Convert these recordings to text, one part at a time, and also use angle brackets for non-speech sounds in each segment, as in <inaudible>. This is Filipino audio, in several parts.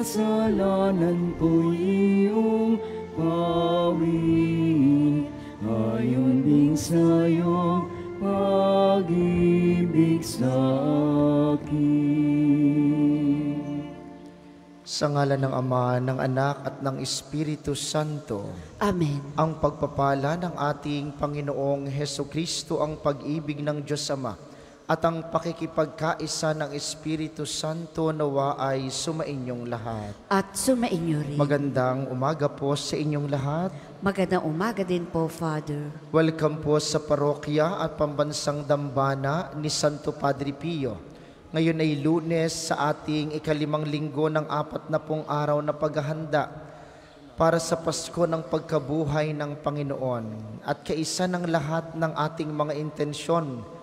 kasalanan ko'y iyong pawin. Ayon din sa iyong pag-ibig sa akin. Sa ngala ng Ama, ng Anak at ng Espiritu Santo, Amen. ang pagpapala ng ating Panginoong Heso Kristo, ang pag-ibig ng Diyos Ama, at ang pakikipagkaisa ng Espiritu Santo nawa ay sumainyong lahat. At sumainyo rin. Magandang umaga po sa inyong lahat. Magandang umaga din po, Father. Welcome po sa parokya at pambansang dambana ni Santo Padre Pio. Ngayon ay lunes sa ating ikalimang linggo ng apat na pong araw na paghahanda para sa Pasko ng pagkabuhay ng Panginoon at kaisa ng lahat ng ating mga intensyon.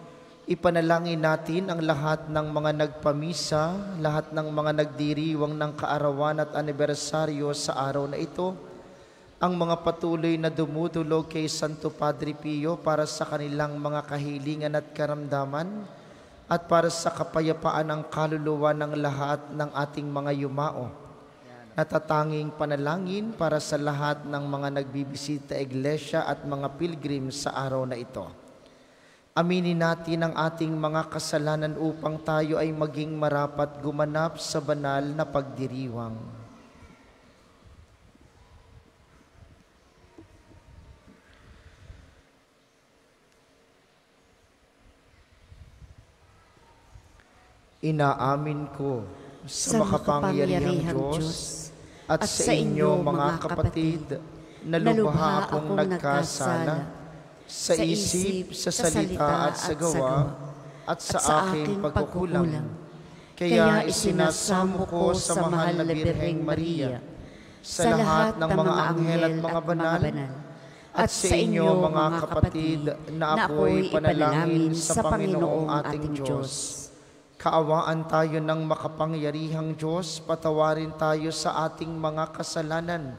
Ipanalangin natin ang lahat ng mga nagpamisa, lahat ng mga nagdiriwang ng kaarawan at anibersaryo sa araw na ito, ang mga patuloy na dumudulog kay Santo Padre Pio para sa kanilang mga kahilingan at karamdaman at para sa kapayapaan ng kaluluwa ng lahat ng ating mga yumao. Natatanging panalangin para sa lahat ng mga nagbibisita iglesia at mga pilgrim sa araw na ito. Aminin natin ang ating mga kasalanan upang tayo ay maging marapat gumanap sa banal na pagdiriwang. Inaamin ko sa, makapangyarihang Diyos at sa inyo mga kapatid na lubha akong nagkasala sa isip, sa salita at sa gawa at sa aking pagkukulang. Kaya isinasamo ko sa mahal na Birheng Maria, sa lahat ng mga anghel at mga banal, at sa inyo mga kapatid na ako'y panalangin sa Panginoong ating Diyos. Kaawaan tayo ng makapangyarihang Diyos, patawarin tayo sa ating mga kasalanan,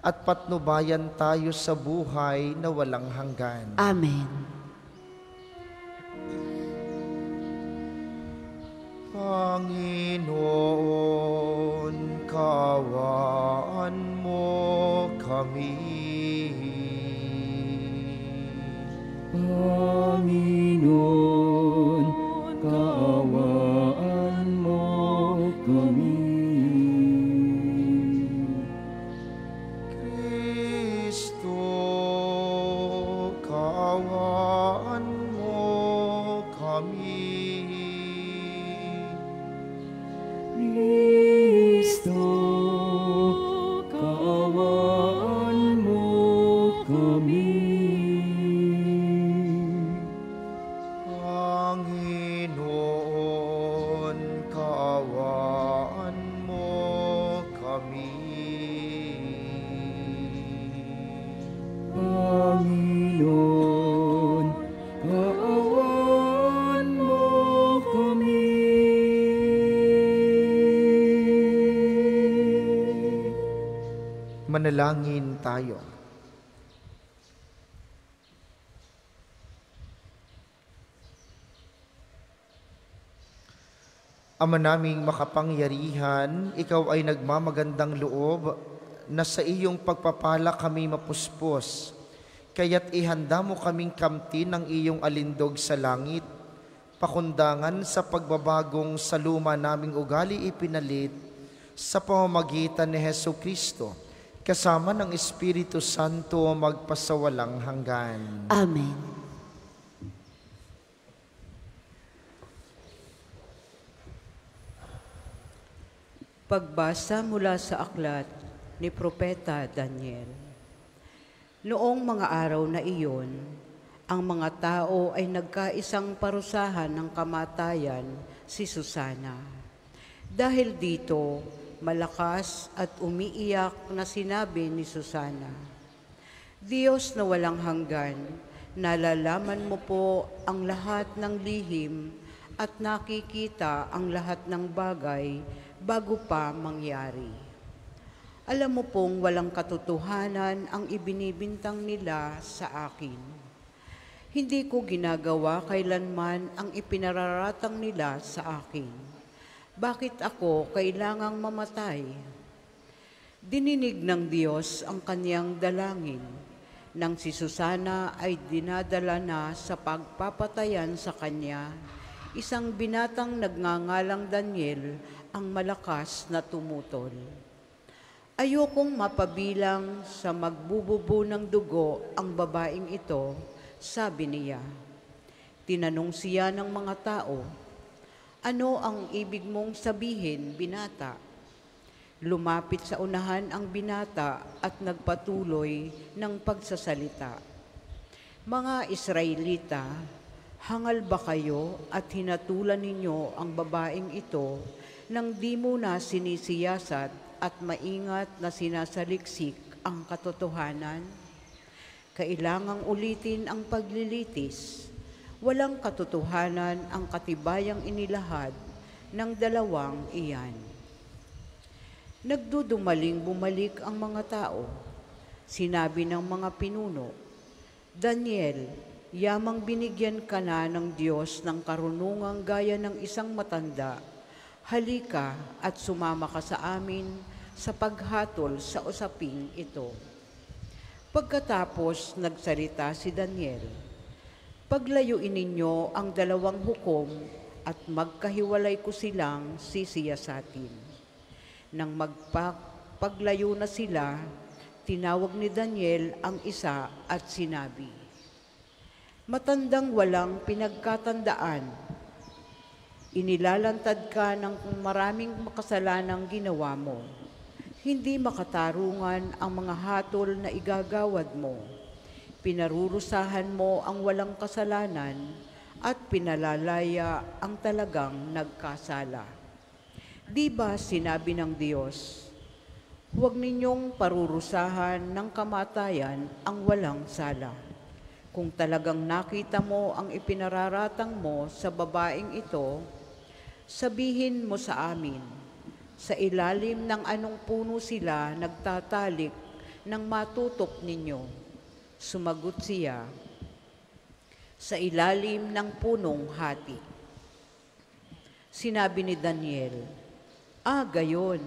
at patnubayan tayo sa buhay na walang hanggan. Amen. Panginoon, kawaan mo kami. Panginoon, Manalangin tayo. Ama naming makapangyarihan, ikaw ay nagmamagandang loob na sa iyong pagpapala kami mapuspos. Kaya't ihanda mo kaming kamtin ng iyong alindog sa langit, pakundangan sa pagbabagong sa luma naming ugali ipinalit sa pamamagitan ni Heso Kristo, kasama ng Espiritu Santo magpasawalang hanggan. Amen. Pagbasa mula sa aklat ni Propeta Daniel. Noong mga araw na iyon, ang mga tao ay nagkaisang parusahan ng kamatayan si Susana. Dahil dito, malakas at umiiyak na sinabi ni Susana, Diyos na walang hanggan, nalalaman mo po ang lahat ng lihim at nakikita ang lahat ng bagay bago pa mangyari. Alam mo pong walang katotohanan ang ibinibintang nila sa akin. Hindi ko ginagawa kailanman ang ipinararatang nila sa akin. Bakit ako kailangang mamatay? Dininig ng Diyos ang kanyang dalangin nang si Susana ay dinadala na sa pagpapatayan sa kanya, isang binatang nagngangalang Daniel ang malakas na tumutol. Ayokong mapabilang sa magbububo ng dugo ang babaeng ito, sabi niya. Tinanong siya ng mga tao, Ano ang ibig mong sabihin, binata? Lumapit sa unahan ang binata at nagpatuloy ng pagsasalita. Mga Israelita, hangal ba kayo at hinatulan ninyo ang babaeng ito nang di mo na sinisiyasat at maingat na sinasaliksik ang katotohanan? Kailangang ulitin ang paglilitis. Walang katotohanan ang katibayang inilahad ng dalawang iyan. Nagdudumaling bumalik ang mga tao. Sinabi ng mga pinuno, Daniel, yamang binigyan ka na ng Diyos ng karunungang gaya ng isang matanda. Halika at sumama ka sa amin sa paghatol sa usaping ito. Pagkatapos nagsalita si Daniel, Paglayuin ninyo ang dalawang hukom at magkahiwalay ko silang sisiyasatin. Nang magpaglayo na sila, tinawag ni Daniel ang isa at sinabi, Matandang walang pinagkatandaan, inilalantad ka ng maraming makasalanang ginawa mo. Hindi makatarungan ang mga hatol na igagawad mo. Pinarurusahan mo ang walang kasalanan at pinalalaya ang talagang nagkasala. Di ba sinabi ng Diyos, huwag ninyong parurusahan ng kamatayan ang walang sala. Kung talagang nakita mo ang ipinararatang mo sa babaeng ito, sabihin mo sa amin, sa ilalim ng anong puno sila nagtatalik ng matutok ninyo. Sumagot siya, sa ilalim ng punong hati. Sinabi ni Daniel, Ah, gayon.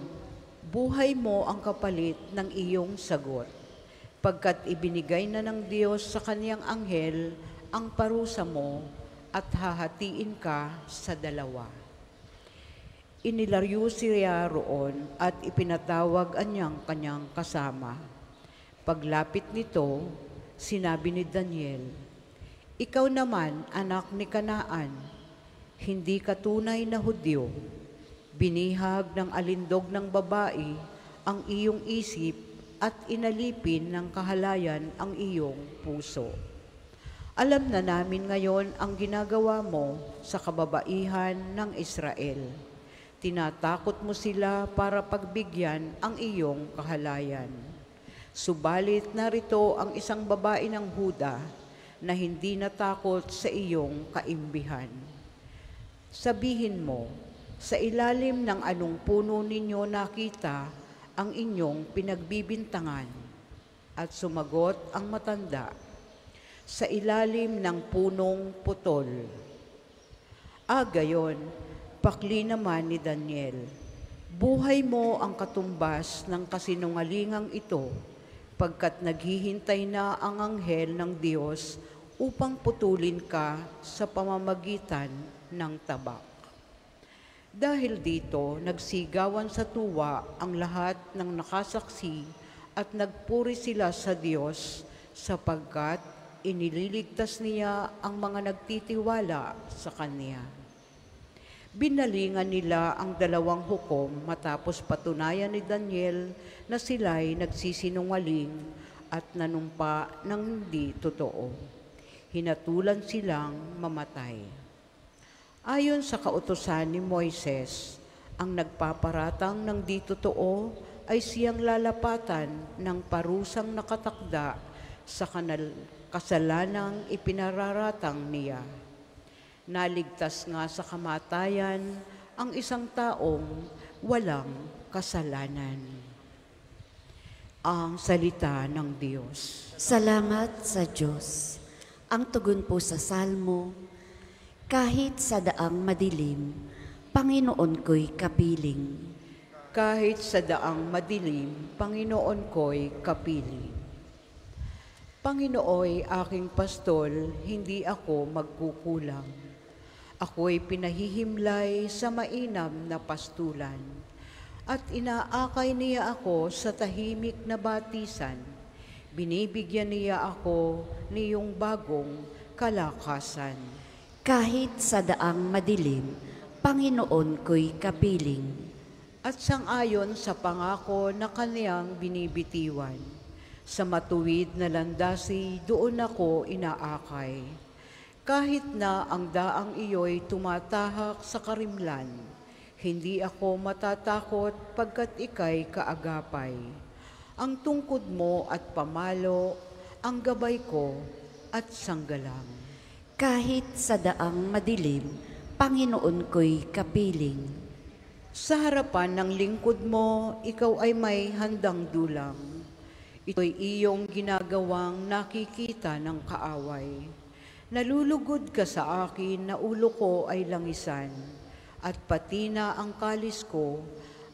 Buhay mo ang kapalit ng iyong sagot. Pagkat ibinigay na ng Diyos sa kaniyang anghel ang parusa mo at hahatiin ka sa dalawa. Inilaryo siya roon at ipinatawag anyang kanyang kasama. Paglapit nito, sinabi ni Daniel, Ikaw naman, anak ni Kanaan, hindi ka tunay na Hudyo, Binihag ng alindog ng babae ang iyong isip at inalipin ng kahalayan ang iyong puso. Alam na namin ngayon ang ginagawa mo sa kababaihan ng Israel. Tinatakot mo sila para pagbigyan ang iyong kahalayan. Subalit narito ang isang babae ng Huda na hindi natakot sa iyong kaimbihan. Sabihin mo, sa ilalim ng anong puno ninyo nakita ang inyong pinagbibintangan? At sumagot ang matanda, sa ilalim ng punong putol. Ah, gayon, pakli naman ni Daniel, buhay mo ang katumbas ng kasinungalingang ito, pagkat naghihintay na ang anghel ng Diyos upang putulin ka sa pamamagitan ng tabak. Dahil dito, nagsigawan sa tuwa ang lahat ng nakasaksi at nagpuri sila sa Diyos sapagkat inililigtas niya ang mga nagtitiwala sa Kanya. Binalingan nila ang dalawang hukom matapos patunayan ni Daniel na sila'y nagsisinungaling at nanumpa ng hindi totoo. Hinatulan silang mamatay. Ayon sa kautosan ni Moises, ang nagpaparatang ng di totoo ay siyang lalapatan ng parusang nakatakda sa kanal kasalanang ipinararatang niya. Naligtas nga sa kamatayan ang isang taong walang kasalanan. Ang salita ng Diyos. Salamat sa Diyos. Ang tugon po sa Salmo, kahit sa daang madilim, Panginoon ko'y kapiling. Kahit sa daang madilim, Panginoon ko'y kapiling. Panginooy aking pastol, hindi ako magkukulang. Ako'y pinahihimlay sa mainam na pastulan. At inaakay niya ako sa tahimik na batisan. Binibigyan niya ako niyong bagong kalakasan. Kahit sa daang madilim, Panginoon ko'y kapiling. At sangayon sa pangako na kaniyang binibitiwan. Sa matuwid na landasi, doon ako inaakay. Kahit na ang daang iyo'y tumatahak sa karimlan, hindi ako matatakot pagkat ikay kaagapay. Ang tungkod mo at pamalo, ang gabay ko at sanggalang. Kahit sa daang madilim, Panginoon ko'y kapiling. Sa harapan ng lingkod mo, ikaw ay may handang dulang. Ito'y iyong ginagawang nakikita ng kaaway. Nalulugod ka sa akin na ulo ko ay langisan, at pati na ang kalis ko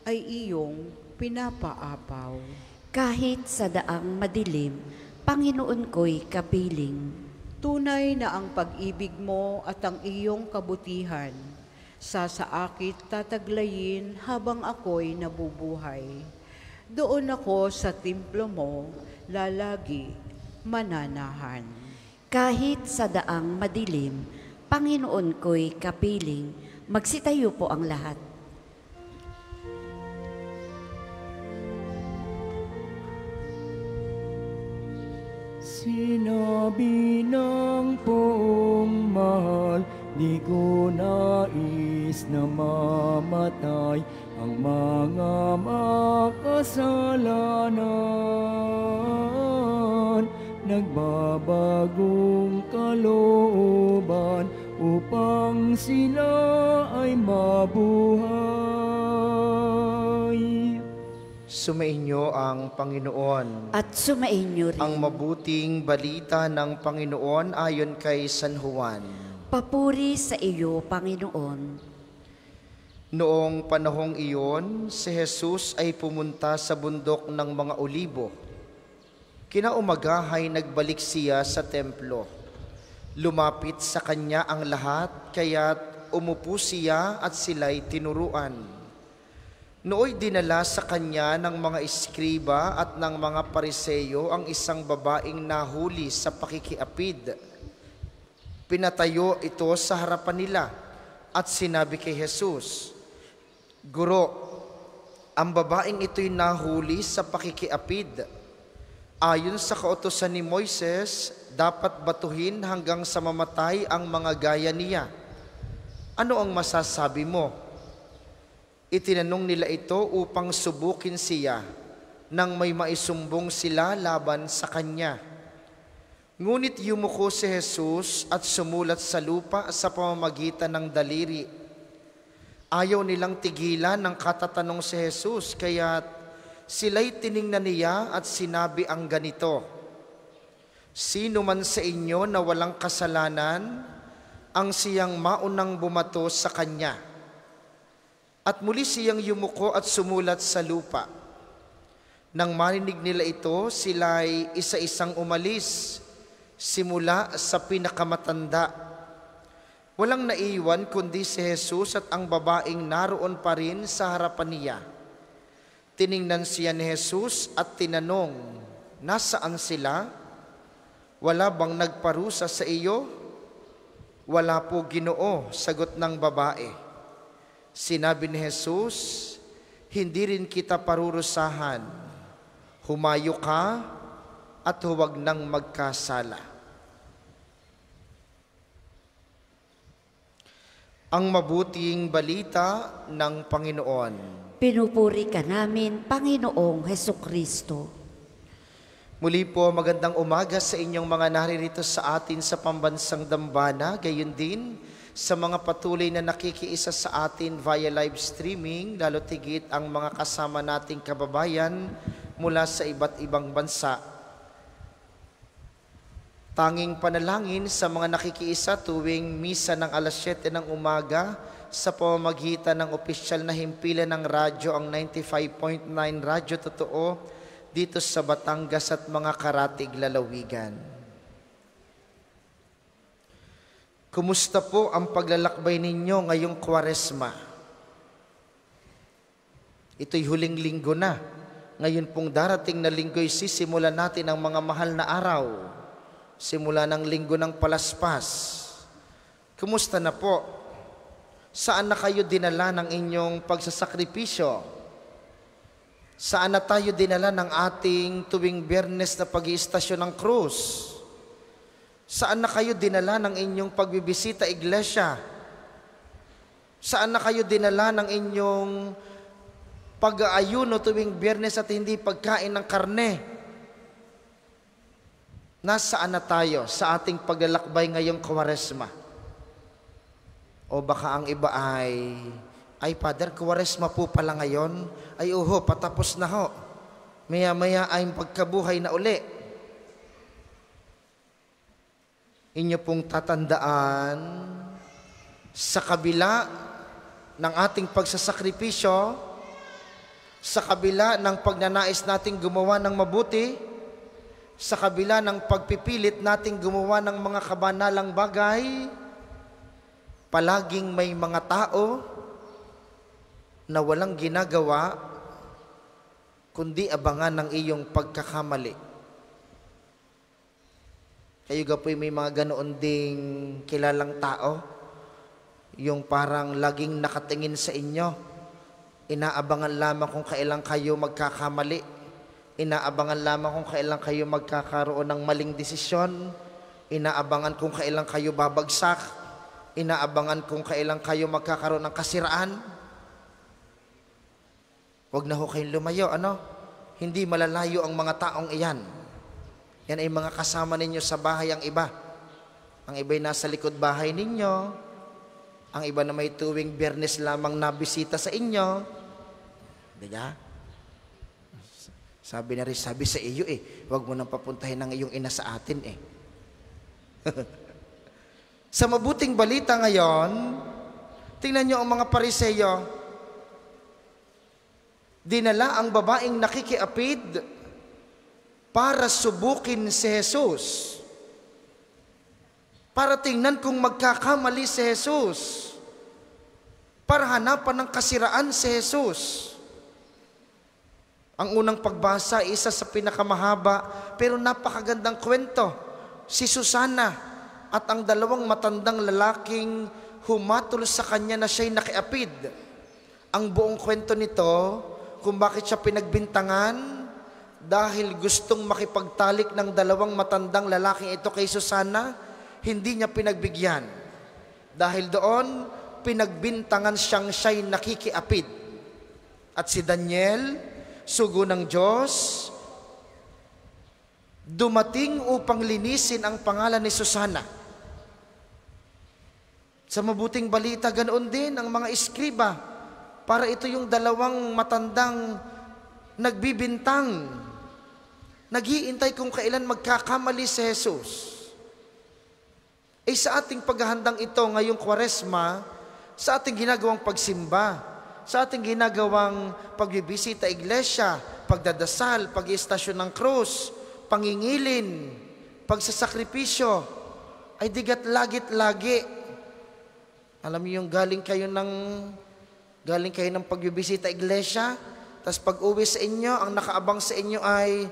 ay iyong pinapaapaw. Kahit sa daang madilim, Panginoon ko'y kapiling. Tunay na ang pag-ibig mo at ang iyong kabutihan, sa saakit tataglayin habang ako'y nabubuhay. Doon ako sa templo mo, lalagi mananahan. Kahit sa daang madilim, Panginoon ko'y kapiling. Magsitayo po ang lahat. Sinabi ng poong mahal, di ko nais na mamatay ang mga makasalanan. Nagbabagong kalooban upang sila ay mabuhay. Sumainyo ang Panginoon. At sumainyo rin. Ang mabuting balita ng Panginoon ayon kay San Juan. Papuri sa iyo, Panginoon. Noong panahong iyon, si Jesus ay pumunta sa bundok ng mga olibo. Kinaumagahay nagbalik siya sa templo. Lumapit sa kanya ang lahat, kaya't umupo siya at sila'y tinuruan. Nooy dinala sa kanya ng mga iskriba at ng mga pariseyo ang isang babaeng nahuli sa pakikiapid. Pinatayo ito sa harapan nila at sinabi kay Jesus, Guro, ang babaeng ito'y nahuli sa pakikiapid. Ayon sa kautosan ni Moises, dapat batuhin hanggang sa mamatay ang mga gaya niya. Ano ang masasabi mo? Itinanong nila ito upang subukin siya nang may maisumbong sila laban sa kanya. Ngunit yumuko si Jesus at sumulat sa lupa sa pamamagitan ng daliri. Ayaw nilang tigilan ng katatanong si Jesus, kaya sila'y tiningnan niya at sinabi ang ganito, Sino man sa inyo na walang kasalanan, ang siyang maunang bumato sa kanya. At muli siyang yumuko at sumulat sa lupa. Nang marinig nila ito, sila ay isa-isang umalis, simula sa pinakamatanda. Walang naiwan kundi si Jesus at ang babaeng naroon pa rin sa harapan niya. Tiningnan siya ni Jesus at tinanong, Nasaan sila? Wala bang nagparusa sa iyo? Wala po ginoo, sagot ng babae. Sinabi ni Jesus, hindi rin kita parurusahan. Humayo ka at huwag nang magkasala. Ang mabuting balita ng Panginoon. Pinupuri ka namin, Panginoong Heso Kristo. Muli po, magandang umaga sa inyong mga naririto sa atin sa pambansang Dambana. Gayon din, sa mga patuloy na nakikiisa sa atin via live streaming, lalo tigit ang mga kasama nating kababayan mula sa iba't ibang bansa. Tanging panalangin sa mga nakikiisa tuwing misa ng alas 7 ng umaga sa pamamagitan ng opisyal na himpilan ng radyo ang 95.9 Radyo Totoo dito sa Batangas at mga karatig lalawigan. Kumusta po ang paglalakbay ninyo ngayong kwaresma? Ito'y huling linggo na. Ngayon pong darating na linggo'y sisimulan natin ang mga mahal na araw. Simula ng linggo ng palaspas. Kumusta na po? Saan na kayo dinala ng inyong pagsasakripisyo? Saan na tayo dinala ng ating tuwing biyernes na pag ng krus? Saan na kayo dinala ng inyong pagbibisita iglesia? Saan na kayo dinala ng inyong pag-aayuno tuwing biyernes at hindi pagkain ng karne? Nasaan na tayo sa ating paglalakbay ngayong kawaresma? O baka ang iba ay, ay Father, kawaresma po pala ngayon? Ay uho, patapos na ho. Maya-maya ay pagkabuhay na uli. Inyo pong tatandaan sa kabila ng ating pagsasakripisyo, sa kabila ng pagnanais nating gumawa ng mabuti, sa kabila ng pagpipilit nating gumawa ng mga kabanalang bagay, palaging may mga tao na walang ginagawa kundi abangan ng iyong pagkakamali. Kayo gapoy may mga ganoon ding kilalang tao, yung parang laging nakatingin sa inyo, Inaabangan lamang kung kailan kayo magkakamali. Inaabangan lamang kung kailan kayo magkakaroon ng maling desisyon. Inaabangan kung kailan kayo babagsak. Inaabangan kung kailan kayo magkakaroon ng kasiraan. Huwag na ho kayong lumayo, ano? Hindi malalayo ang mga taong iyan. Yan ay mga kasama ninyo sa bahay ang iba. Ang iba'y nasa likod bahay ninyo. Ang iba na may tuwing biyernes lamang nabisita sa inyo. Diba? Sabi na rin, sabi sa iyo eh, huwag mo nang papuntahin ng iyong ina sa atin eh. <laughs> sa mabuting balita ngayon, tingnan nyo ang mga pariseyo, dinala ang babaeng nakikiapid para subukin si Jesus. Para tingnan kung magkakamali si Jesus. Para hanapan ng kasiraan si Jesus. Ang unang pagbasa, isa sa pinakamahaba pero napakagandang kwento. Si Susana at ang dalawang matandang lalaking humatol sa kanya na siya'y nakiapid. Ang buong kwento nito, kung bakit siya pinagbintangan, dahil gustong makipagtalik ng dalawang matandang lalaking ito kay Susana, hindi niya pinagbigyan. Dahil doon, pinagbintangan siyang siya'y nakikiapid. At si Daniel, sugo ng Diyos, dumating upang linisin ang pangalan ni Susana. Sa mabuting balita, ganoon din ang mga iskriba, para ito yung dalawang matandang nagbibintang, naghiintay kung kailan magkakamali si Jesus. Eh sa ating paghahandang ito ngayong kwaresma, sa ating ginagawang pagsimba, sa ating ginagawang pagbibisita iglesia, pagdadasal, pag-istasyon ng krus, pangingilin, pagsasakripisyo, ay digat lagit lagi. Alam niyo yung galing kayo ng galing kayo ng pagbibisita iglesia, tapos pag uwi sa inyo, ang nakaabang sa inyo ay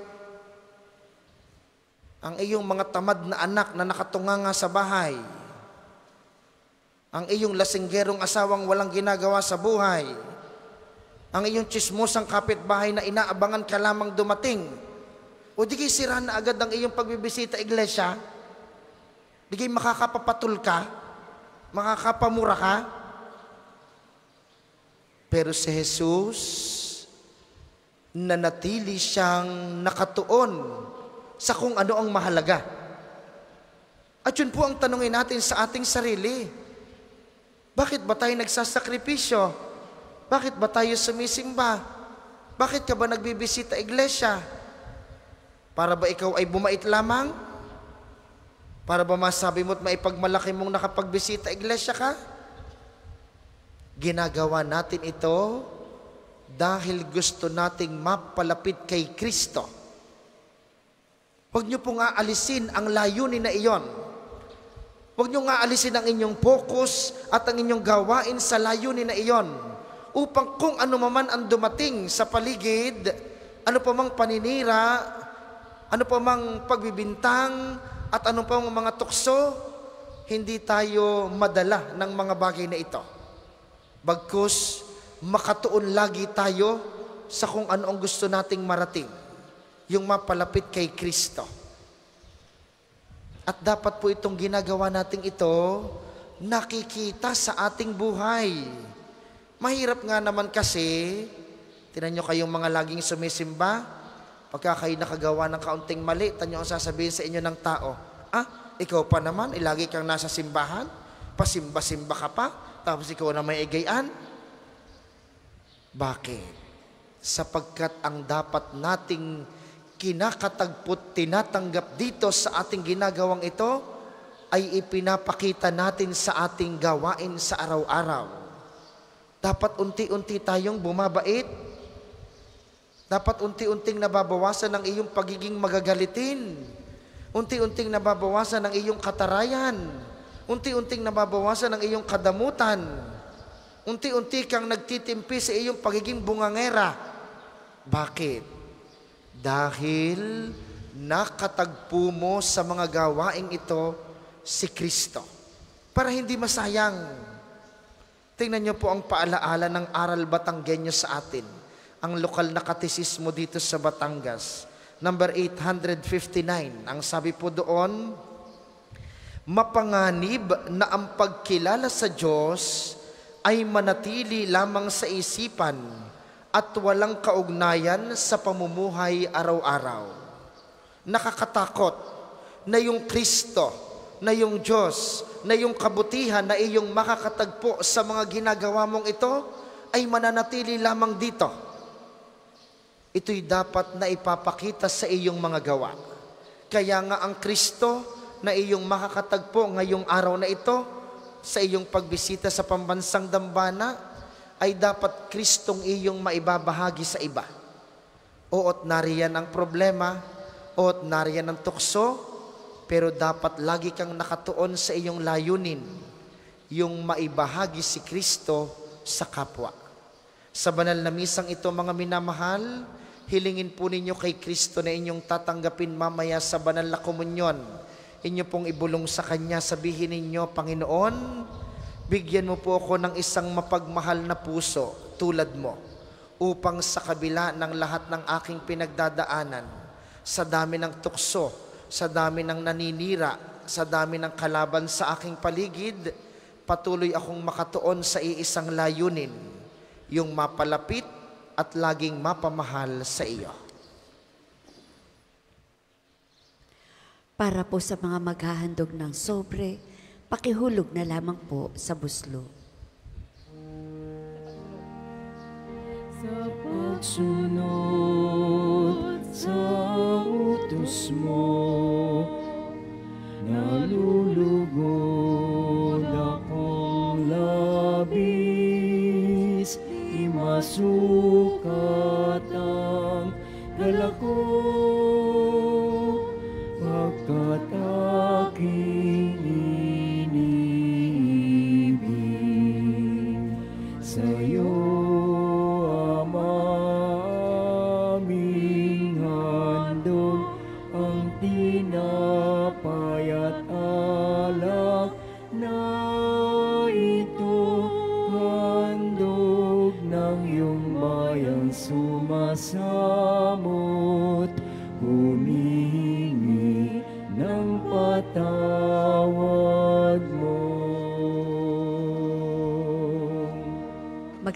ang iyong mga tamad na anak na nakatunganga sa bahay. Ang iyong lasinggerong asawang walang ginagawa sa buhay, ang iyong chismosang kapitbahay na inaabangan ka lamang dumating, o di kayo sira na agad ang iyong pagbibisita iglesia, di kayo makakapapatul ka, makakapamura ka, pero si Jesus, nanatili siyang nakatuon sa kung ano ang mahalaga. At yun po ang tanungin natin sa ating sarili. Bakit ba tayo nagsasakripisyo? Bakit ba tayo sumisimba? Bakit ka ba nagbibisita iglesia? Para ba ikaw ay bumait lamang? Para ba masabi mo at maipagmalaki mong nakapagbisita iglesia ka? Ginagawa natin ito dahil gusto nating mapalapit kay Kristo. Huwag niyo pong aalisin ang layunin na iyon. Huwag niyo nga alisin ang inyong focus at ang inyong gawain sa layunin na iyon upang kung ano maman ang dumating sa paligid, ano pa mang paninira, ano pa mang pagbibintang, at ano pa mang mga tukso, hindi tayo madala ng mga bagay na ito. Bagkus, makatuon lagi tayo sa kung ano ang gusto nating marating, yung mapalapit kay Kristo. At dapat po itong ginagawa nating ito, nakikita sa ating buhay. Mahirap nga naman kasi, tinan nyo kayong mga laging sumisimba, pagka kayo nakagawa ng kaunting mali, tanyo ang sasabihin sa inyo ng tao, ah, ikaw pa naman, ilagi kang nasa simbahan, pasimba-simba ka pa, tapos ikaw na may igayan. Bakit? Sapagkat ang dapat nating kinakatagpot tinatanggap dito sa ating ginagawang ito ay ipinapakita natin sa ating gawain sa araw-araw. Dapat unti-unti tayong bumabait. Dapat unti-unting nababawasan ang iyong pagiging magagalitin. Unti-unting nababawasan ang iyong katarayan. Unti-unting nababawasan ang iyong kadamutan. Unti-unti kang nagtitimpi sa iyong pagiging bungangera. Bakit? Dahil nakatagpo mo sa mga gawaing ito si Kristo. Para hindi masayang. Tingnan niyo po ang paalaala ng Aral Batanggenyo sa atin. Ang lokal na katisismo dito sa Batangas. Number 859. Ang sabi po doon, mapanganib na ang pagkilala sa Diyos ay manatili lamang sa isipan at walang kaugnayan sa pamumuhay araw-araw. Nakakatakot na yung Kristo, na yung Diyos, na yung kabutihan na iyong makakatagpo sa mga ginagawa mong ito ay mananatili lamang dito. Ito'y dapat na ipapakita sa iyong mga gawa. Kaya nga ang Kristo na iyong makakatagpo ngayong araw na ito sa iyong pagbisita sa pambansang dambana ay dapat Kristong iyong maibabahagi sa iba. Oot nariyan ang problema, oot nariyan ang tukso, pero dapat lagi kang nakatuon sa iyong layunin, yung maibahagi si Kristo sa kapwa. Sa banal na misang ito mga minamahal, hilingin po ninyo kay Kristo na inyong tatanggapin mamaya sa banal na komunyon. Inyo pong ibulong sa Kanya, sabihin ninyo, Panginoon, Bigyan mo po ako ng isang mapagmahal na puso tulad mo upang sa kabila ng lahat ng aking pinagdadaanan, sa dami ng tukso, sa dami ng naninira, sa dami ng kalaban sa aking paligid, patuloy akong makatuon sa iisang layunin, yung mapalapit at laging mapamahal sa iyo. Para po sa mga maghahandog ng sobre, pakihulog na lamang po sa buslo. Sa pagsunod sa utos mo, nalulugod imasukat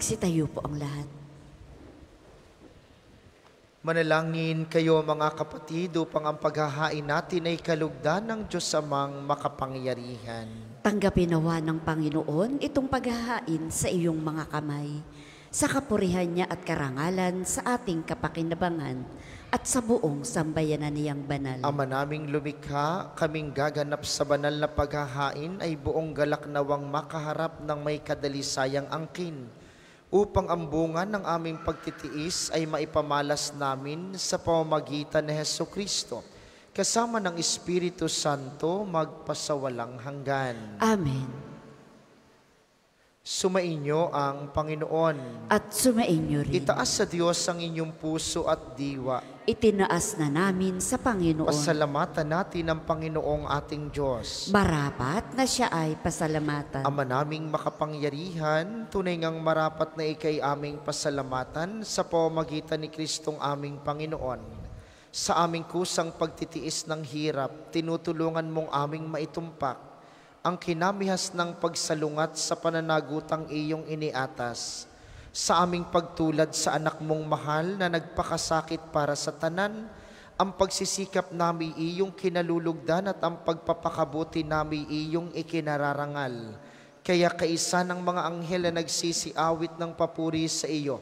Magsitayo po ang lahat. Manalangin kayo mga kapatid upang ang paghahain natin ay kalugdan ng Diyos amang makapangyarihan. Tanggapin nawa ng Panginoon itong paghahain sa iyong mga kamay. sa kapurihan niya at karangalan sa ating kapakinabangan at sa buong sambayanan niyang banal. Ama naming lumikha, kaming gaganap sa banal na paghahain ay buong galak nawang makaharap ng may kadalisayang angkin upang ang bunga ng aming pagtitiis ay maipamalas namin sa pamamagitan ni Heso Kristo kasama ng Espiritu Santo magpasawalang hanggan. Amen. Sumainyo ang Panginoon. At sumainyo rin. Itaas sa Diyos ang inyong puso at diwa. Itinaas na namin sa Panginoon. Pasalamatan natin ang Panginoong ating Diyos. Marapat na siya ay pasalamatan. Ama naming makapangyarihan, tunay ngang marapat na ikay aming pasalamatan sa pamamagitan ni Kristong aming Panginoon. Sa aming kusang pagtitiis ng hirap, tinutulungan mong aming maitumpak ang kinamihas ng pagsalungat sa pananagutang iyong iniatas. Sa aming pagtulad sa anak mong mahal na nagpakasakit para sa tanan, ang pagsisikap nami iyong kinalulugdan at ang pagpapakabuti nami iyong ikinararangal. Kaya kaisa ng mga anghel na nagsisiawit ng papuri sa iyo,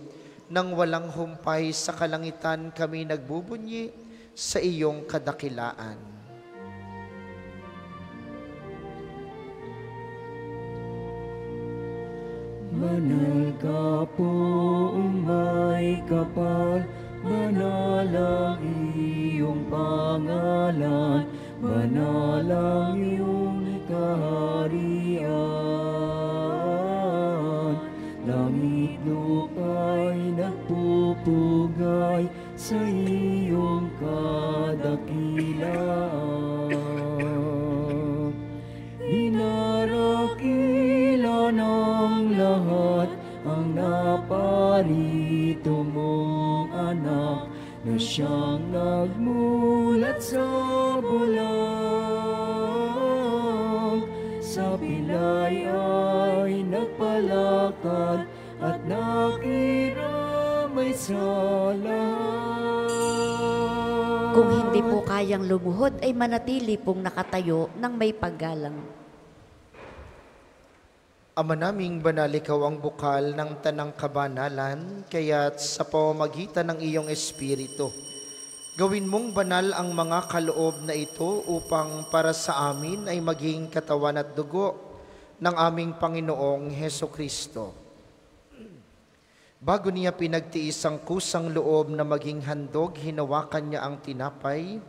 nang walang humpay sa kalangitan kami nagbubunyi sa iyong kadakilaan. Banal ka poong may kapal, banal ang iyong pangalan, banal ang iyong kaharian. Langit lupa'y nagpupugay sa iyong kadakilaan. Dinarakila ng naparito mong anak na siyang nagmulat sa bulag. Sa pilay ay nagpalakad at nakiramay sa lahat. Kung hindi po kayang lumuhod, ay manatili pong nakatayo ng may paggalang. Ama naming banal, ikaw ang bukal ng tanang kabanalan, kaya't sa pamamagitan ng iyong Espiritu, gawin mong banal ang mga kaloob na ito upang para sa amin ay maging katawan at dugo ng aming Panginoong Heso Kristo. Bago niya pinagtiis ang kusang loob na maging handog, hinawakan niya ang tinapay,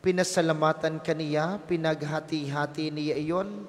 pinasalamatan kaniya, pinaghati-hati niya iyon,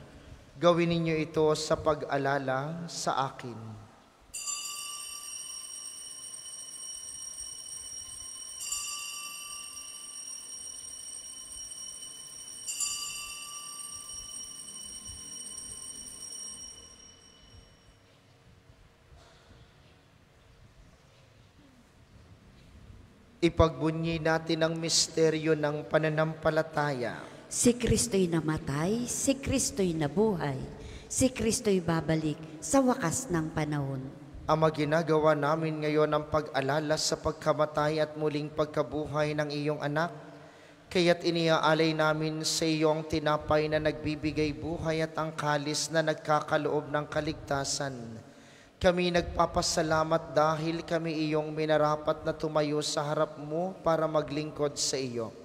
Gawin ninyo ito sa pag-alala sa akin. Ipagbunyi natin ang misteryo ng pananampalataya. Si Kristo'y namatay, si Kristo'y nabuhay, si Kristo'y babalik sa wakas ng panahon. Ama, ginagawa namin ngayon ang pag-alala sa pagkamatay at muling pagkabuhay ng iyong anak. Kaya't iniaalay namin sa iyong tinapay na nagbibigay buhay at ang kalis na nagkakaloob ng kaligtasan. Kami nagpapasalamat dahil kami iyong minarapat na tumayo sa harap mo para maglingkod sa iyo.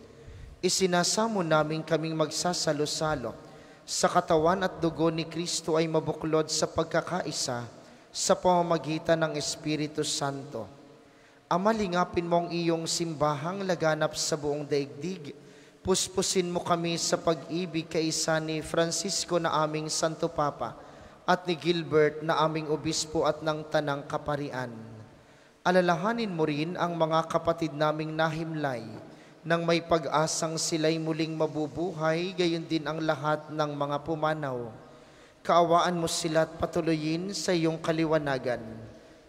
Isinasamo namin kaming magsasalo-salo sa katawan at dugo ni Kristo ay mabuklod sa pagkakaisa sa pamamagitan ng Espiritu Santo. Ama, lingapin mo ang iyong simbahang laganap sa buong daigdig. Puspusin mo kami sa pag-ibig kaisa ni Francisco na aming Santo Papa at ni Gilbert na aming obispo at ng Tanang Kaparian. Alalahanin mo rin ang mga kapatid naming nahimlay nang may pag-asang sila'y muling mabubuhay, gayon din ang lahat ng mga pumanaw. Kaawaan mo sila at patuloyin sa iyong kaliwanagan.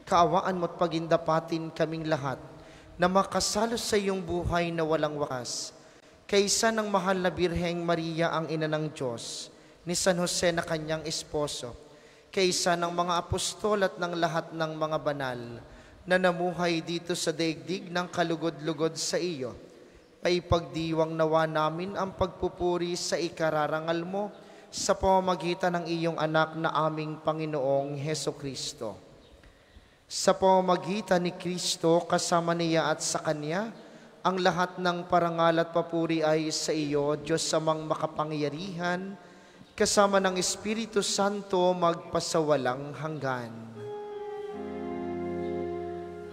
Kaawaan mo at pagindapatin kaming lahat na makasalo sa iyong buhay na walang wakas. Kaysa ng mahal na Birheng Maria ang ina ng Diyos, ni San Jose na kanyang esposo, kaysa ng mga apostol at ng lahat ng mga banal na namuhay dito sa daigdig ng kalugod-lugod sa iyo, ay pagdiwang nawa namin ang pagpupuri sa ikararangal mo sa pamamagitan ng iyong anak na aming Panginoong Heso Kristo. Sa pamamagitan ni Kristo kasama niya at sa Kanya, ang lahat ng parangal at papuri ay sa iyo, Diyos samang makapangyarihan, kasama ng Espiritu Santo magpasawalang hanggan.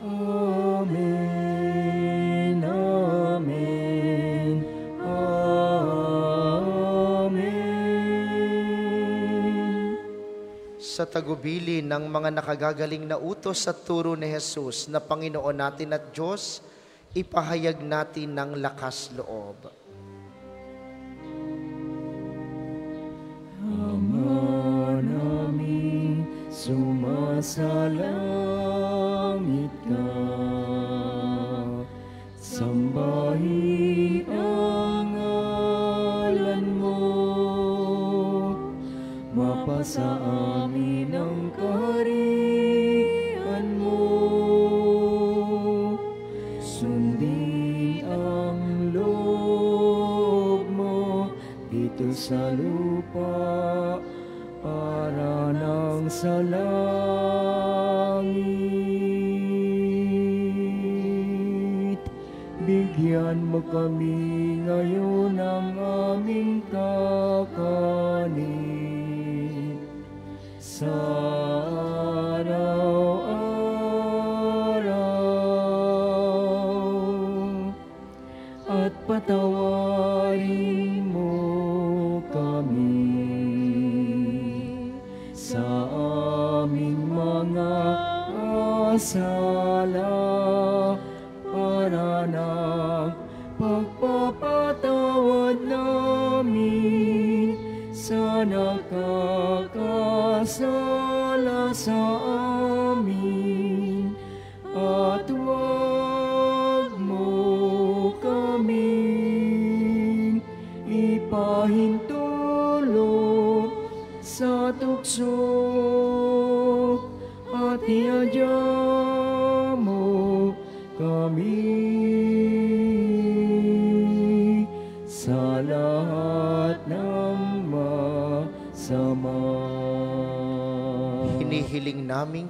Amen, Sa tagubili ng mga nakagagaling na utos at turo ni Jesus na Panginoon natin at Diyos, ipahayag natin ng lakas loob. Ama namin, sumasalangit ka. Sambahin ang ngalan mo. Mapasa kami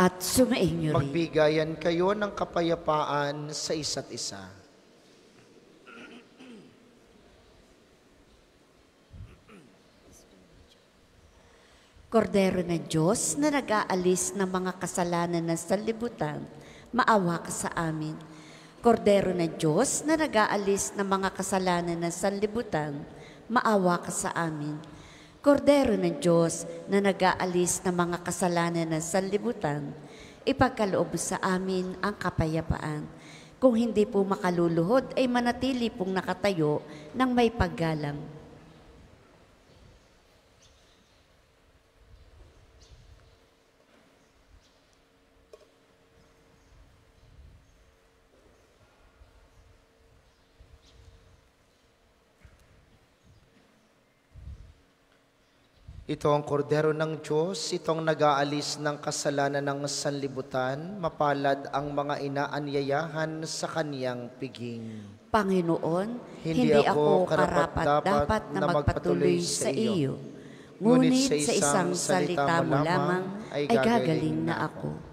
At sumainyo rin. Magbigayan kayo ng kapayapaan sa isa't isa. Kordero ng Diyos na nag-aalis ng mga kasalanan ng sanlibutan, maawa ka sa amin. Kordero ng Diyos na nag-aalis ng mga kasalanan ng sanlibutan, maawa ka sa amin. Kordero ng Diyos na nag-aalis ng mga kasalanan ng sanlibutan, ipagkaloob sa amin ang kapayapaan. Kung hindi po makaluluhod, ay manatili pong nakatayo ng may paggalang. Ito ang kordero ng Diyos, itong nag-aalis ng kasalanan ng sanlibutan, mapalad ang mga inaanyayahan sa kaniyang piging. Panginoon, Hindi hindi, ako karapat-dapat karapat-dapat na magpatuloy sa iyo. Ngunit sa isang salita mo lamang ay gagaling na ako.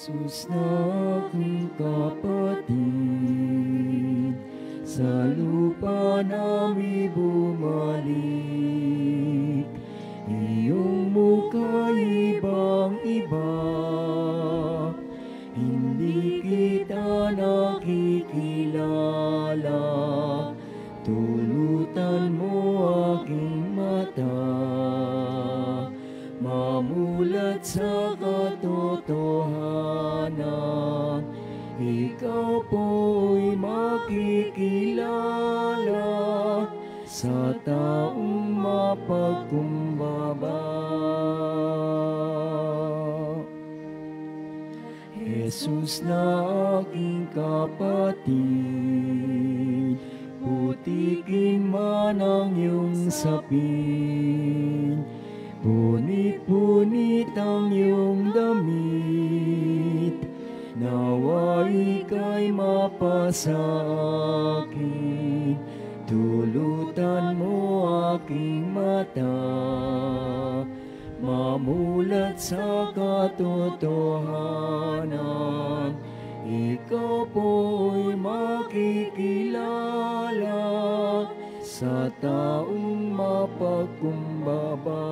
Jesus na aking kapatid, sa lupa nami bumalik. Iyong mukha'y ibang iba, sa taong mapagkumbaba. Jesus na aking kapatid, putikin man ang iyong sapin, punit-punit ang iyong damit, nawa ika'y mapasa tulutan mo aking mata, mamulat sa katotohanan. Ikaw po'y makikilala sa taong mapagkumbaba.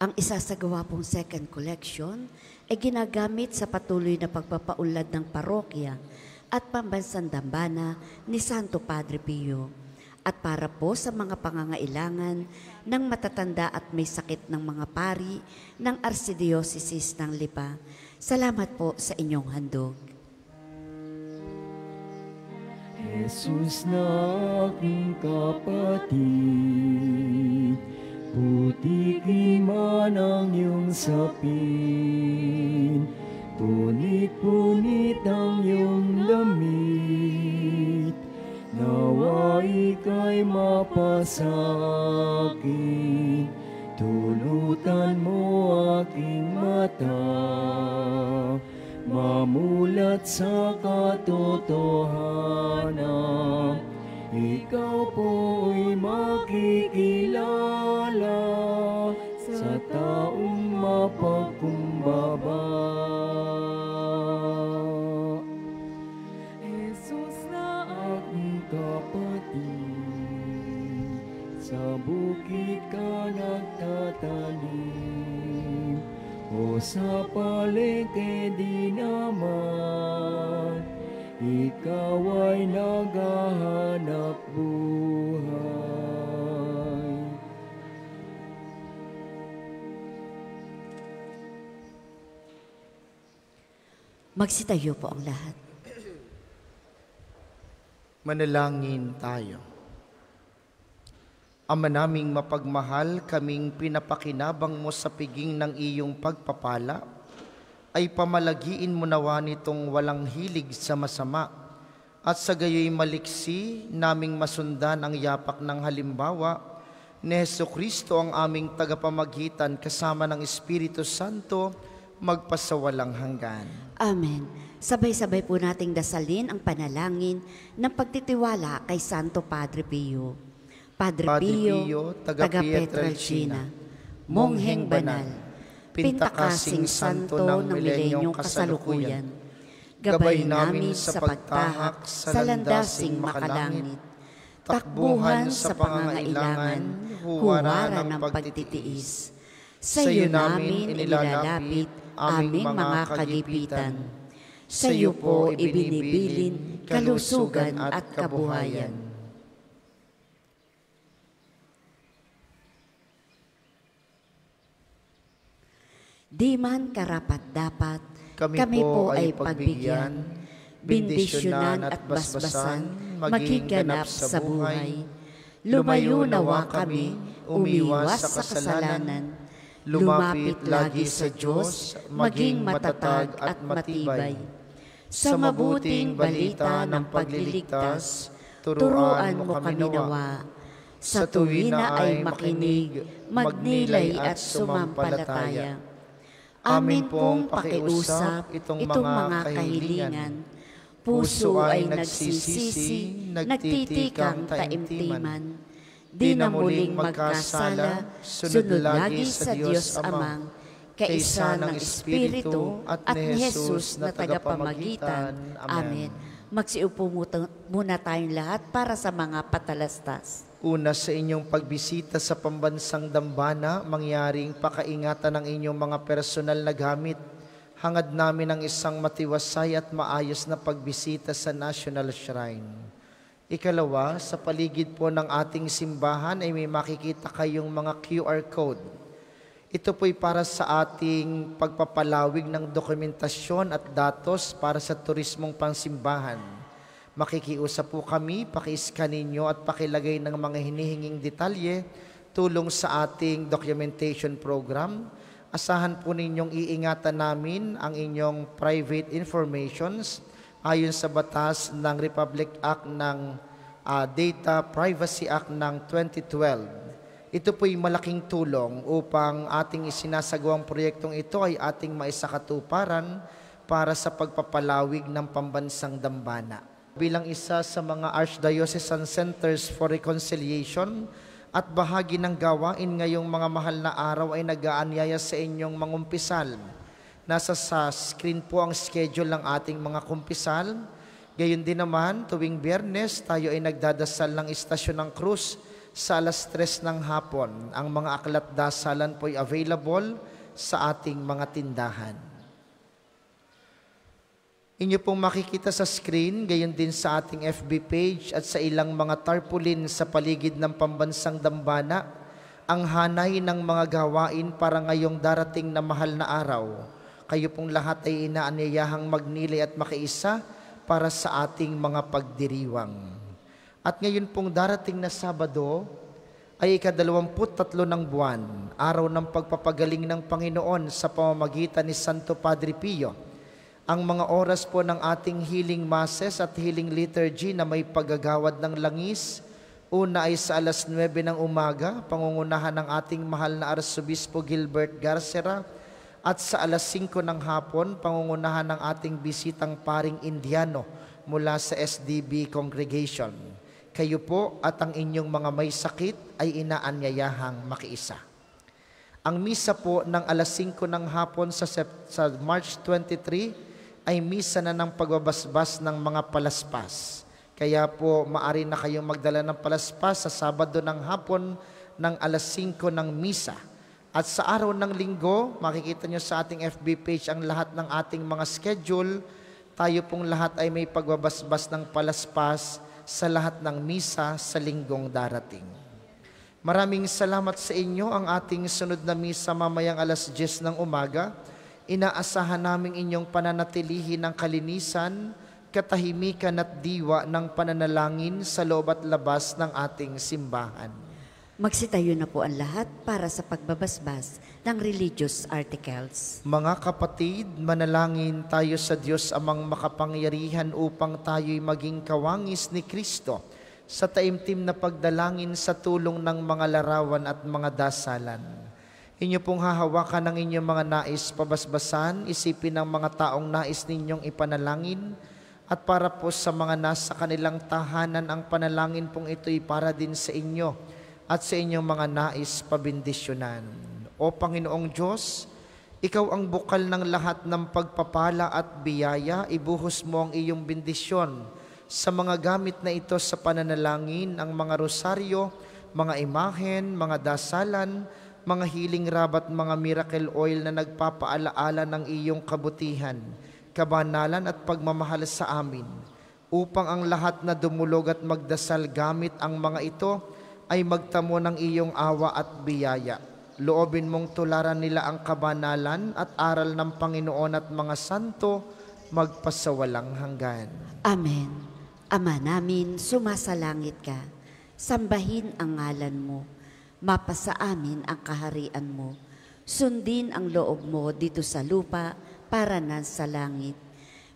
Ang isasagawa pong second collection ay ginagamit sa patuloy na pagpapaunlad ng parokya at pambansang dambana ni Santo Padre Pio at para po sa mga pangangailangan ng matatanda at may sakit ng mga pari ng Arsidiocesis ng Lipa. Salamat po sa inyong handog. Jesus na aking kapatid, putikin man ang iyong sapin, punit-punit ang iyong damit, nawa ika'y mapasa akin, tulutan mo aking mata, mamulat sa katotohanan. Ikaw po'y makikilala sa taong mapagkumbaba. Jesus na aking kapatid, sa bukid ka nagtatanim, o sa palengke di naman, ikaw ay naghahanap buhay. Magsitayo po ang lahat. Manalangin tayo. Ama naming mapagmahal, kaming pinapakinabang mo sa piging ng iyong pagpapala, ay pamalagiin mo nawa nitong walang hilig sa masama, at sa gayoy maliksi naming masundan ang yapak ng halimbawa ni Heso Kristo ang aming tagapamagitan kasama ng Espiritu Santo magpasawalang hanggan. Amen. Sabay-sabay po nating dasalin ang panalangin ng pagtitiwala kay Santo Padre Pio. Padre, Padre Pio, Pio, taga taga Pietrelcina, Mongheng Banal, Pintakasing Pintakasing Santo ng milenyong kasalukuyan, gabay namin sa pagtahak sa landasing makalangit, takbuhan sa pangangailangan, huwara ng pagtitiis. Sa iyo namin inilalapit aming mga kagipitan. Sa iyo po ibinibilin kalusugan at kabuhayan. Di man karapat dapat, Kami po ay pagbigyan, bendisyonan at basbasan, maging ganap sa buhay. Lumayo nawa kami, umiwas sa kasalanan, lumapit lagi sa Diyos, maging matatag at matibay. Sa mabuting balita ng pagliligtas, turuan mo kami nawa. Sa tuwina ay makinig, magnilay at sumampalataya. Amin pong pakiusap itong mga kahilingan. Puso ay nagsisisi, nagtitikang taimtiman. Di na muling magkasala, sunod lagi sa Diyos Amang, kaisa ng Espiritu at ni Jesus na tagapamagitan. Amen. Magsiupo muna tayong lahat para sa mga patalastas. Una sa inyong pagbisita sa pambansang dambana, mangyaring pakaingatan ng inyong mga personal na gamit. Hangad namin ang isang matiwasay at maayos na pagbisita sa National Shrine. Ikalawa, sa paligid po ng ating simbahan ay may makikita kayong mga QR code. Ito po'y para sa ating pagpapalawig ng dokumentasyon at datos para sa turismong pansimbahan. Makikiusap po kami, pakiscan ninyo at pakilagay ng mga hinihinging detalye tulong sa ating documentation program. Asahan po ninyong iingatan namin ang inyong private informations ayon sa batas ng Republic Act ng ah, Data Privacy Act ng 2012. Ito po'y malaking tulong upang ating isinasagawang proyektong ito ay ating maisakatuparan para sa pagpapalawig ng pambansang dambana. Bilang isa sa mga Archdiocesan Centers for Reconciliation at bahagi ng gawain ngayong mga mahal na araw ay nag-aanyaya sa inyong mangumpisal. Nasa sa screen po ang schedule ng ating mga kumpisal. Gayon din naman, tuwing biyernes, tayo ay nagdadasal ng Istasyon ng Cruz sa alas 3 ng hapon. Ang mga aklat dasalan po ay available sa ating mga tindahan. Inyo pong makikita sa screen, gayon din sa ating FB page at sa ilang mga tarpaulin sa paligid ng pambansang dambana, ang hanay ng mga gawain para ngayong darating na mahal na araw. Kayo pong lahat ay inaanyayahang magnilay at makiisa para sa ating mga pagdiriwang. At ngayon pong darating na Sabado ay ikadalawamput tatlo ng buwan, araw ng pagpapagaling ng Panginoon sa pamamagitan ni Santo Padre Pio. Ang mga oras po ng ating healing masses at healing liturgy na may paggagawad ng langis, una ay sa alas 9 ng umaga, pangungunahan ng ating mahal na Arsobispo Gilbert Garcera, at sa alas 5 ng hapon, pangungunahan ng ating bisitang paring Indiano mula sa SDB Congregation. Kayo po at ang inyong mga may sakit ay inaanyayahang makiisa. Ang misa po ng alas 5 ng hapon sa, sa March 23 ay misa na ng pagbabasbas ng mga palaspas. Kaya po maari na kayong magdala ng palaspas sa Sabado ng hapon ng alas 5 ng misa. At sa araw ng linggo, makikita nyo sa ating FB page ang lahat ng ating mga schedule. Tayo pong lahat ay may pagbabasbas ng palaspas sa lahat ng misa sa linggong darating. Maraming salamat sa inyo ang ating sunod na misa mamayang alas 10 ng umaga. Inaasahan namin inyong pananatilihin ng kalinisan, katahimikan at diwa ng pananalangin sa loob at labas ng ating simbahan. Magsitayo na po ang lahat para sa pagbabasbas ng religious articles. Mga kapatid, manalangin tayo sa Diyos amang makapangyarihan upang tayo'y maging kawangis ni Kristo sa taimtim na pagdalangin sa tulong ng mga larawan at mga dasalan. Inyo pong hahawakan ng inyong mga nais pabasbasan, isipin ng mga taong nais ninyong ipanalangin, at para po sa mga nasa kanilang tahanan, ang panalangin pong ito'y para din sa inyo at sa inyong mga nais pabindisyonan. O Panginoong Diyos, Ikaw ang bukal ng lahat ng pagpapala at biyaya, ibuhos mo ang iyong bendisyon sa mga gamit na ito sa pananalangin, ang mga rosaryo, mga imahen, mga dasalan, mga healing rub at mga miracle oil na nagpapaalaala ng iyong kabutihan, kabanalan at pagmamahal sa amin, upang ang lahat na dumulog at magdasal gamit ang mga ito ay magtamo ng iyong awa at biyaya. Loobin mong tularan nila ang kabanalan at aral ng Panginoon at mga santo magpasawalang hanggan. Amen. Ama namin, sumasalangit ka. Sambahin ang ngalan mo. Mapasa amin ang kaharian mo. Sundin ang loob mo dito sa lupa para na sa langit.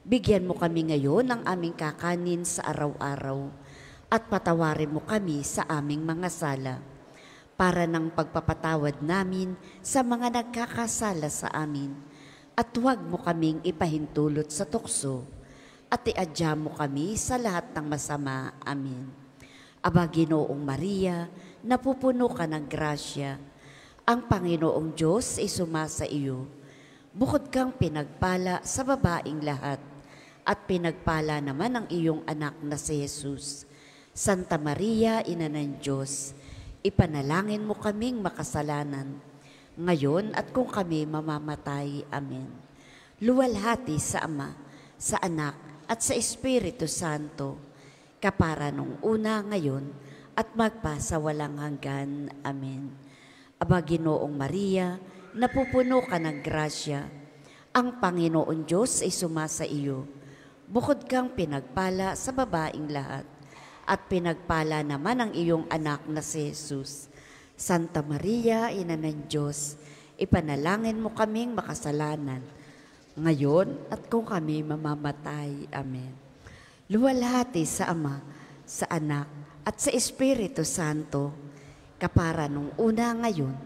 Bigyan mo kami ngayon ng aming kakanin sa araw-araw at patawarin mo kami sa aming mga sala para ng pagpapatawad namin sa mga nagkakasala sa amin at huwag mo kaming ipahintulot sa tukso at iadya mo kami sa lahat ng masama. Amen. Aba Ginoong Maria, napupuno ka ng grasya. Ang Panginoong Diyos ay sumasa iyo. Bukod kang pinagpala sa babaing lahat at pinagpala naman ang iyong anak na si Jesus. Santa Maria, Ina ng Diyos, ipanalangin mo kaming makasalanan, ngayon at kung kami mamamatay. Amen. Luwalhati sa Ama, sa Anak, at sa Espiritu Santo, kapara nung una ngayon at magpa sa walang hanggan. Amen. Aba Ginoong Maria, napupuno ka ng grasya, ang Panginoon Diyos ay sumasa iyo. Bukod kang pinagpala sa babaing lahat, at pinagpala naman ang iyong anak na si Jesus. Santa Maria, Ina ng Diyos, ipanalangin mo kaming makasalanan, ngayon at kung kami mamamatay. Amen. Luwalhati sa Ama, sa Anak, at sa Espiritu Santo, kapara nung una ngayon,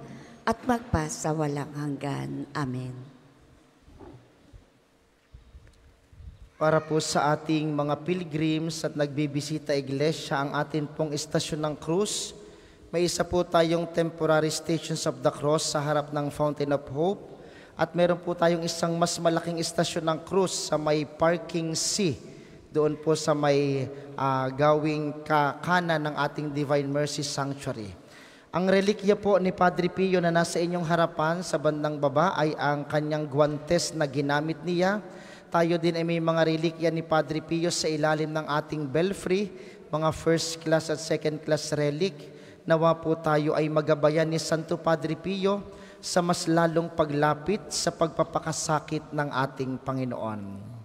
at magpa sa walang hanggan. Amen. Para po sa ating mga pilgrims at nagbibisita iglesia, ang atin pong istasyon ng krus, may isa po tayong temporary stations of the cross sa harap ng Fountain of Hope at meron po tayong isang mas malaking istasyon ng krus sa may parking C doon po sa may uh, gawing kanan ng ating Divine Mercy Sanctuary. Ang relikya po ni Padre Pio na nasa inyong harapan sa bandang baba ay ang kanyang guantes na ginamit niya tayo din ay may mga relikya ni Padre Pio sa ilalim ng ating belfry, mga first class at second class relic. Nawa po tayo ay magabayan ni Santo Padre Pio sa mas lalong paglapit sa pagpapakasakit ng ating Panginoon.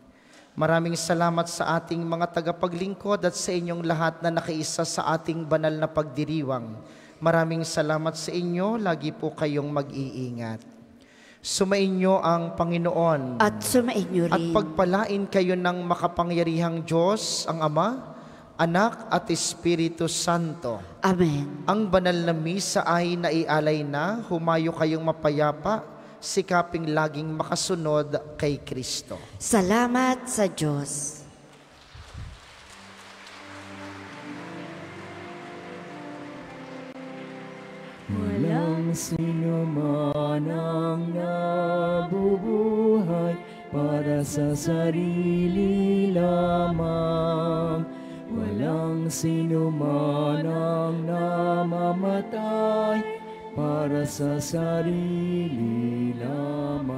Maraming salamat sa ating mga tagapaglingkod at sa inyong lahat na nakiisa sa ating banal na pagdiriwang. Maraming salamat sa inyo, lagi po kayong mag-iingat. Sumainyo ang Panginoon. At sumainyo rin. At pagpalain kayo ng makapangyarihang Diyos, ang Ama, Anak at Espiritu Santo. Amen. Ang banal na misa ay naialay na, humayo kayong mapayapa, sikaping laging makasunod kay Kristo. Salamat sa Diyos. Walang sino man ang nabubuhay para sa sarili lamang. Walang sino man ang namamatay para sa sarili lamang.